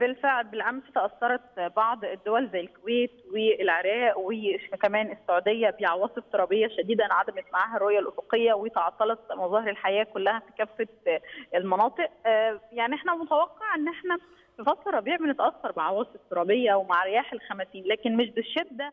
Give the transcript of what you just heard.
بالفعل بالامس تاثرت بعض الدول زي الكويت والعراق وكمان السعوديه بعواصف ترابيه شديده انعدمت معها الرؤيه الافقيه وتعطلت مظاهر الحياة كلها في كافه المناطق. آه، يعني إحنا متوقع ان إحنا في فصل الربيع بنتاثر بعواصف ترابيه ومع رياح الخمسين لكن مش بالشده